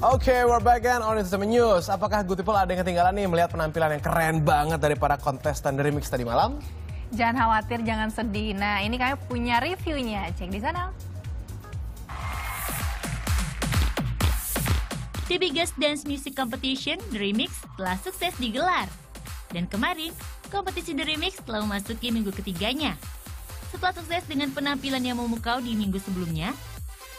Oke, okay, we're back again on Entertainment News. Apakah Good People ada yang ketinggalan nih melihat penampilan yang keren banget dari para kontestan dari Mix tadi malam? Jangan khawatir, jangan sedih. Nah, ini kami punya reviewnya. Cek di sana. The biggest dance music competition, The Remix, telah sukses digelar. Dan kemarin, kompetisi The Remix telah memasuki minggu ketiganya. Setelah sukses dengan penampilan yang memukau di minggu sebelumnya,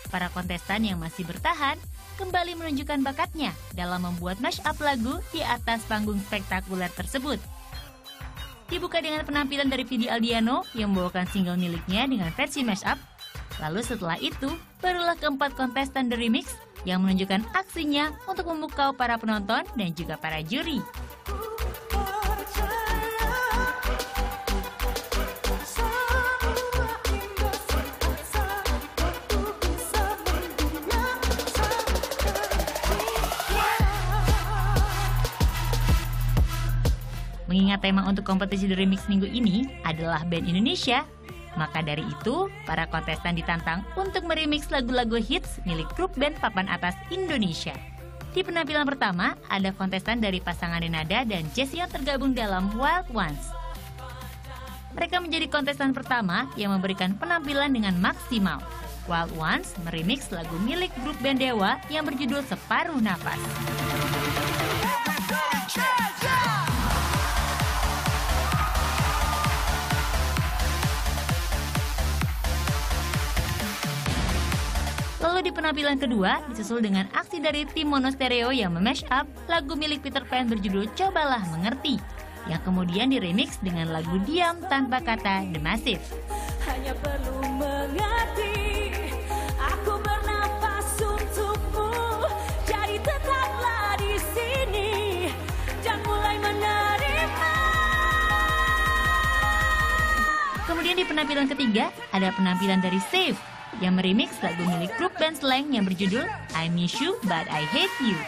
para kontestan yang masih bertahan kembali menunjukkan bakatnya dalam membuat mashup lagu di atas panggung spektakuler tersebut. Dibuka dengan penampilan dari Vidi Aldiano yang membawakan single miliknya dengan versi mashup. Lalu setelah itu, barulah keempat kontestan The Remix yang menunjukkan aksinya untuk memukau para penonton dan juga para juri. Mengingat tema untuk kompetisi The Remix minggu ini adalah band Indonesia, maka dari itu, para kontestan ditantang untuk meremix lagu-lagu hits milik grup band papan atas Indonesia. Di penampilan pertama, ada kontestan dari pasangan Renada dan Jessie yang tergabung dalam Wild Ones. Mereka menjadi kontestan pertama yang memberikan penampilan dengan maksimal. Wild Ones meremix lagu milik grup band Dewa yang berjudul Separuh Nafas. Lalu di penampilan kedua disusul dengan aksi dari tim Monostereo yang memesh up lagu milik Peter Pan berjudul Cobalah Mengerti yang kemudian diremix dengan lagu Diam Tanpa Kata The Massive. Hanya perlu mengerti aku bernafas untukmu jadi tetaplah di sini dan mulai menerima. Kemudian di penampilan ketiga ada penampilan dari Save yang meremix lagu milik grup band slang yang berjudul I Miss You But I Hate You.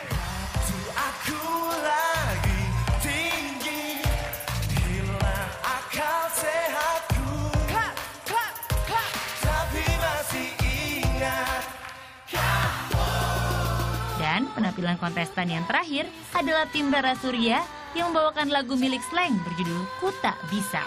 Dan penampilan kontestan yang terakhir adalah tim Rara Surya yang membawakan lagu milik slang berjudul Ku Tak Bisa.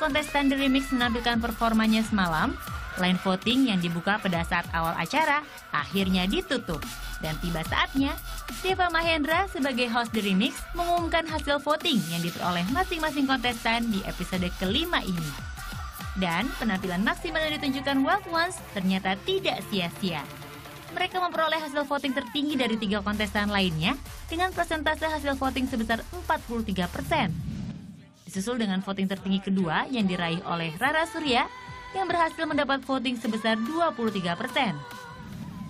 Kontestan The Remix menampilkan performanya semalam, line voting yang dibuka pada saat awal acara akhirnya ditutup. Dan tiba saatnya, Deva Mahendra sebagai host The Remix mengumumkan hasil voting yang diperoleh masing-masing kontestan di episode kelima ini. Dan penampilan maksimal yang ditunjukkan Wild Ones ternyata tidak sia-sia. Mereka memperoleh hasil voting tertinggi dari tiga kontestan lainnya dengan persentase hasil voting sebesar 43 persen. Disusul dengan voting tertinggi kedua yang diraih oleh Rara Surya yang berhasil mendapat voting sebesar 23 persen.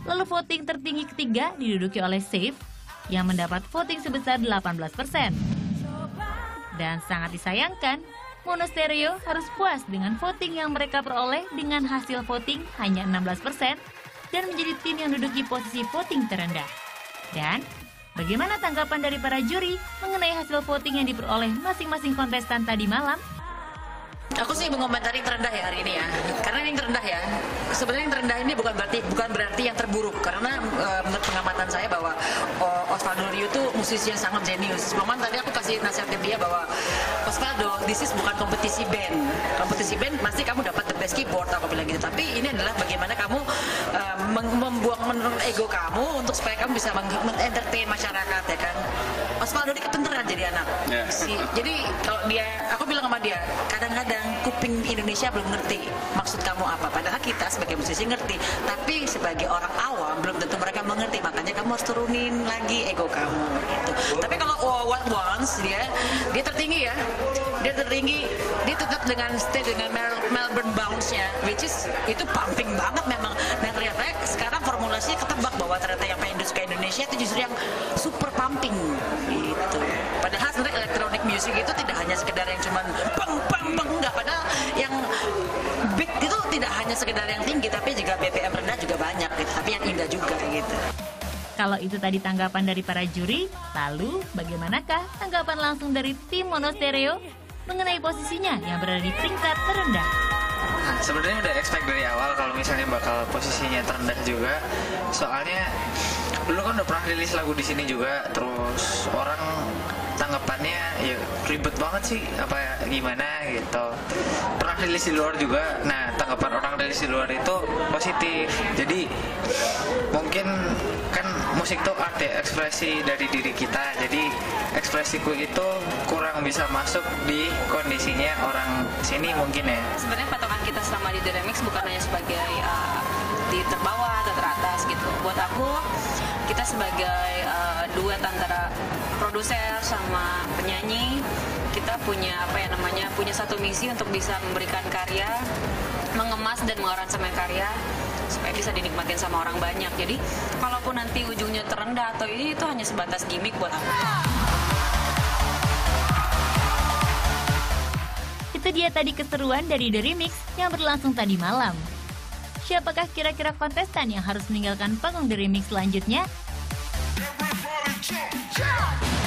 Lalu voting tertinggi ketiga diduduki oleh Safe yang mendapat voting sebesar 18 persen. Dan sangat disayangkan, Monostereo harus puas dengan voting yang mereka peroleh dengan hasil voting hanya 16 persen dan menjadi tim yang menduduki posisi voting terendah. Dan Bagaimana tanggapan dari para juri mengenai hasil voting yang diperoleh masing-masing kontestan tadi malam? Aku sih mengomentari terendah ya hari ini ya, karena ini terendah ya. Sebenarnya yang terendah ini bukan berarti bukan berarti yang terburuk, karena e, menurut pengamatan saya bahwa Osvaldo Rio itu musisi yang sangat jenius. Cuman tadi aku kasih nasihat ke dia bahwa Osvaldo, this is bukan kompetisi band. Kompetisi band pasti kamu dapat the best keyboard aku bilang gitu. Tapi ini adalah bagaimana kamu e, membuang menurut ego kamu untuk supaya kamu bisa mengentertain masyarakat ya kan. Osvaldo ini kepenteran jadi anak. Yeah. Si, jadi kalau dia, aku bilang sama dia, kadang-kadang kadang kuping Indonesia belum ngerti maksud kamu apa. Padahal kita sebagai musisi ngerti, tapi sebagai orang awam belum tentu mereka mengerti. Makanya kamu harus turunin lagi ego kamu. Gitu. Tapi kalau What Once dia dia tertinggi ya, dia tertinggi, dia tetap dengan stay dengan Melbourne bounce-nya, which is itu pumping banget memang. Nah ternyata sekarang formulasinya ketebak bahwa ternyata yang pengen suka Indonesia itu justru yang super pumping gitu. Padahal sebenarnya elektronik music itu tidak hanya sekedar yang cuman sekedar yang tinggi tapi juga BPM rendah juga banyak gitu tapi yang indah juga gitu kalau itu tadi tanggapan dari para juri, lalu bagaimanakah tanggapan langsung dari tim Monostereo? mengenai posisinya yang berada di peringkat terendah. Nah, sebenarnya udah expect dari awal kalau misalnya bakal posisinya terendah juga. Soalnya dulu kan udah pernah rilis lagu di sini juga, terus orang tanggapannya ya ribet banget sih apa gimana gitu. Pernah rilis di luar juga. Nah tanggapan orang rilis di luar itu positif. Jadi mungkin kan musik tuh art ya ekspresi dari diri kita. Jadi ekspresiku itu kurang bisa masuk di kondisinya orang sini mungkin ya. Sebenarnya patokan kita selama di Remix bukan hanya sebagai uh, di terbawah atau teratas gitu. Buat aku kita sebagai uh, duet antara produser sama penyanyi kita punya apa ya namanya punya satu misi untuk bisa memberikan karya, mengemas dan mengaransemen karya supaya bisa dinikmatin sama orang banyak. Jadi kalaupun nanti ujungnya terendah atau ini itu hanya sebatas gimmick buat aku. Itu dia tadi keseruan dari The Remix yang berlangsung tadi malam. Siapakah kira-kira kontestan yang harus meninggalkan panggung The Remix selanjutnya? Everybody jump.